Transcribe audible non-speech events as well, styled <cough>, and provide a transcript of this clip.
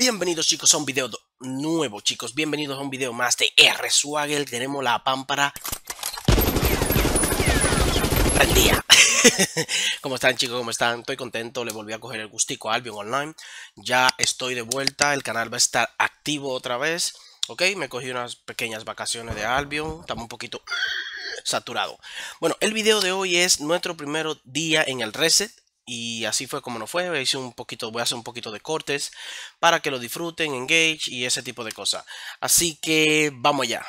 Bienvenidos chicos a un video nuevo chicos, bienvenidos a un video más de R Swagger, tenemos la pámpara día. <laughs> ¿Cómo están chicos? ¿Cómo están? Estoy contento, le volví a coger el gustico a Albion Online, ya estoy de vuelta, el canal va a estar activo otra vez, ok, me cogí unas pequeñas vacaciones de Albion, estamos un poquito saturado. Bueno, el video de hoy es nuestro primer día en el reset, y así fue como nos fue. Hice un poquito, voy a hacer un poquito de cortes para que lo disfruten, engage y ese tipo de cosas. Así que vamos allá.